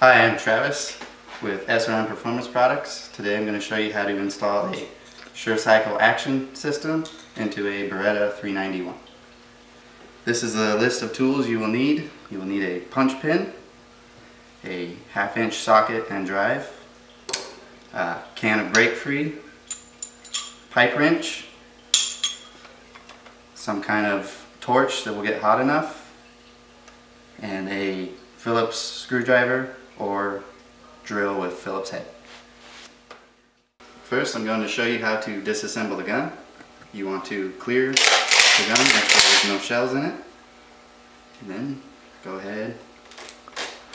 Hi, I'm Travis with SRM Performance Products. Today I'm going to show you how to install a SureCycle action system into a Beretta 391. This is a list of tools you will need. You will need a punch pin, a half inch socket and drive, a can of Break Free, pipe wrench, some kind of torch that will get hot enough, and a Phillips screwdriver or drill with Phillips head. First I'm going to show you how to disassemble the gun. You want to clear the gun, make sure there's no shells in it. And then go ahead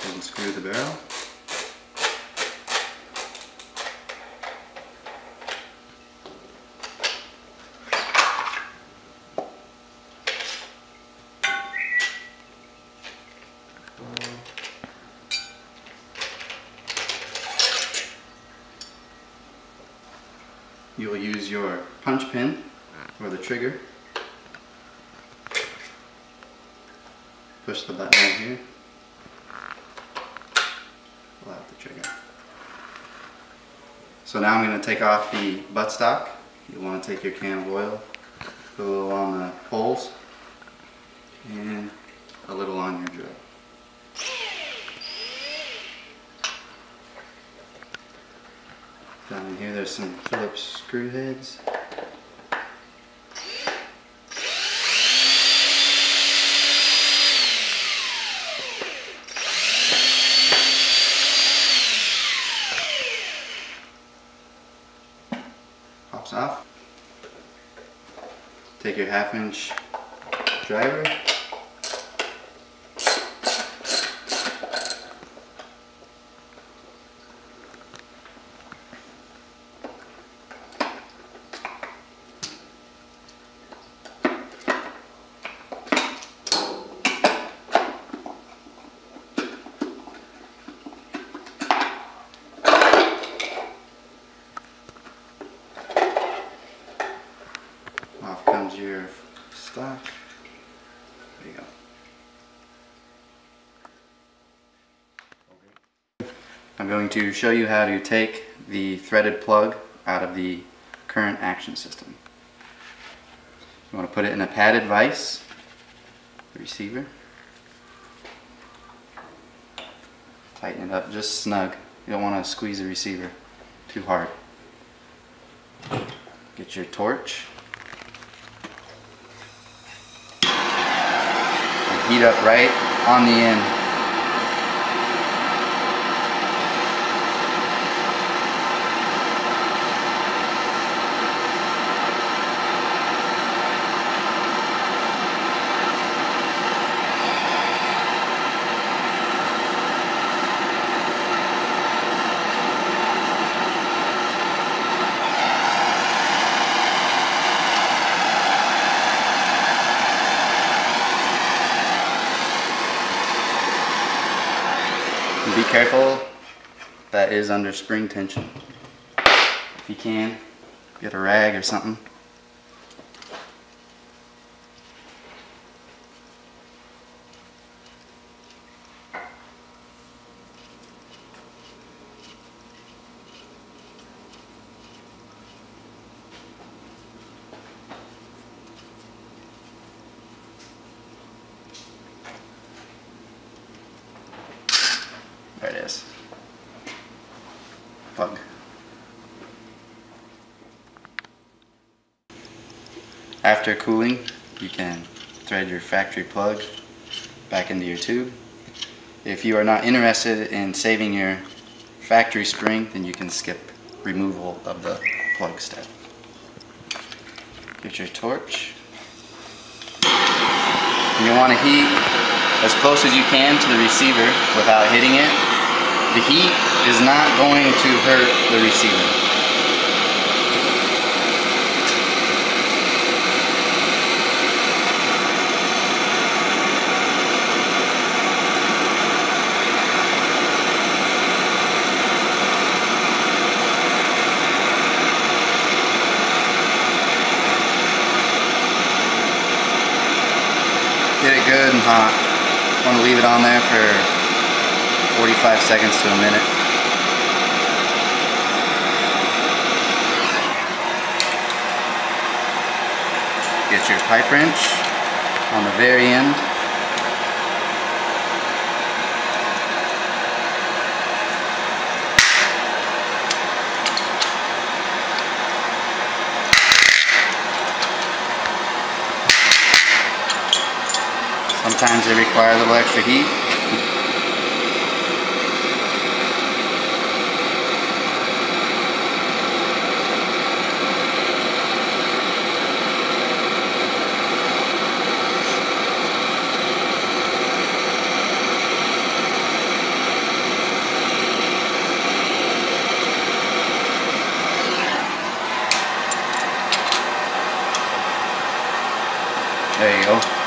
and screw the barrel. You will use your punch pin or the trigger. Push the button right here. Pull out the trigger. So now I'm going to take off the buttstock. You want to take your can of oil, put a little on the holes, and a little on your drill. Down in here there's some Phillips screw heads. Pops off. Take your half inch driver Off comes your stock. There you go. I'm going to show you how to take the threaded plug out of the current action system. You want to put it in a padded vise, the receiver. Tighten it up just snug. You don't want to squeeze the receiver too hard. Get your torch. And heat up right on the end. And be careful, that is under spring tension. If you can, get a rag or something. There it is. Plug. After cooling, you can thread your factory plug back into your tube. If you are not interested in saving your factory spring, then you can skip removal of the plug step. Get your torch. You want to heat as close as you can to the receiver without hitting it. The heat is not going to hurt the receiver. Get it good and hot. Want to leave it on there for 45 seconds to a minute. Get your pipe wrench on the very end. Sometimes they require a little extra heat. There you go.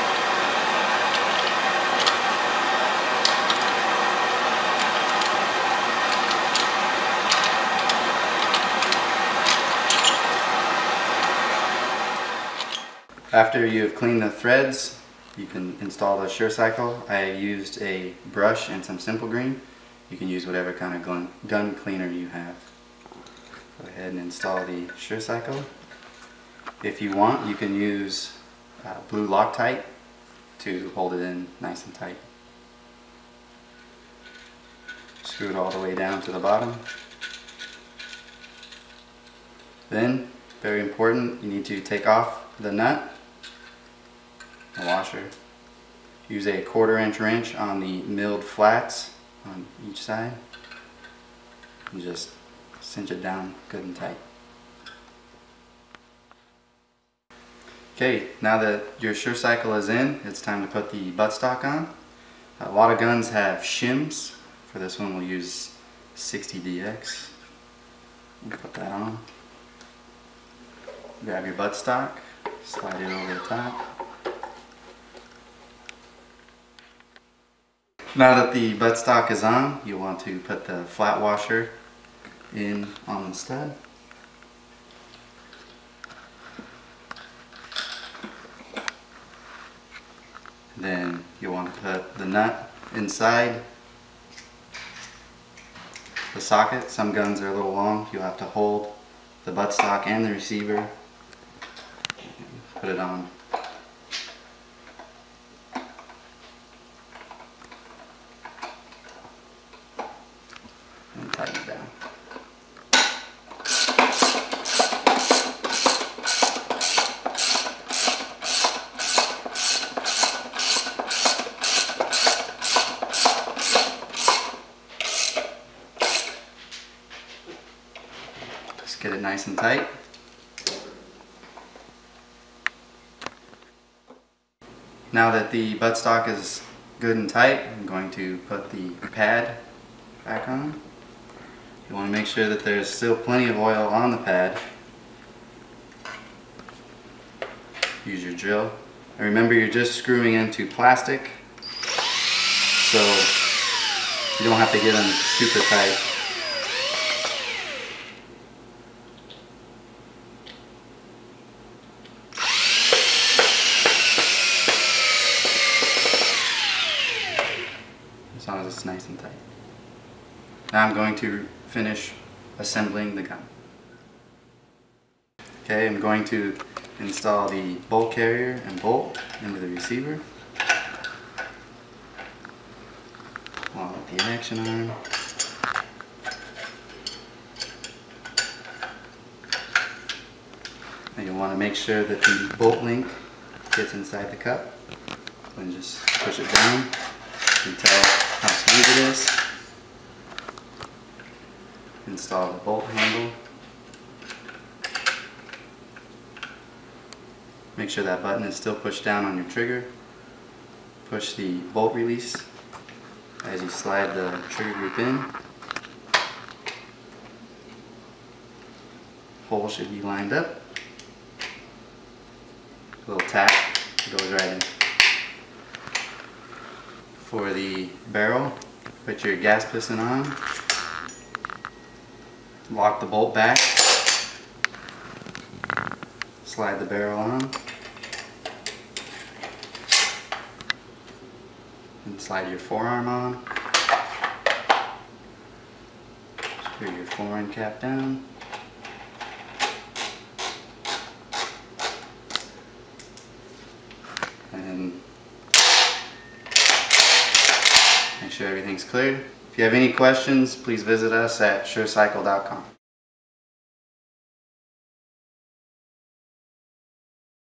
After you have cleaned the threads, you can install the SureCycle. I used a brush and some Simple Green. You can use whatever kind of gun, gun cleaner you have. Go ahead and install the SureCycle. If you want, you can use uh, blue Loctite to hold it in nice and tight. Screw it all the way down to the bottom. Then, very important, you need to take off the nut washer. Use a quarter inch wrench on the milled flats on each side and just cinch it down good and tight. Okay, now that your SureCycle is in, it's time to put the buttstock on. A lot of guns have shims. For this one we'll use 60DX. We'll put that on. Grab your buttstock, slide it over the top. Now that the buttstock is on, you want to put the flat washer in on the stud. Then you want to put the nut inside the socket. Some guns are a little long. You'll have to hold the buttstock and the receiver. Put it on and tighten it down. Just get it nice and tight. Now that the buttstock is good and tight, I'm going to put the pad back on. You want to make sure that there's still plenty of oil on the pad. Use your drill. And remember you're just screwing into plastic, so you don't have to get them super tight. As long as it's nice and tight. Now I'm going to finish assembling the gun. Okay, I'm going to install the bolt carrier and bolt into the receiver. Along with the action arm. And you'll want to make sure that the bolt link gets inside the cup. And just push it down. You tell how smooth it is. Install the bolt handle. Make sure that button is still pushed down on your trigger. Push the bolt release as you slide the trigger group in. Hole should be lined up. A little tap goes right in. For the barrel, put your gas piston on. Lock the bolt back. Slide the barrel on. And slide your forearm on. Screw your fore-end cap down. And make sure everything's clear. If you have any questions, please visit us at surecycle.com.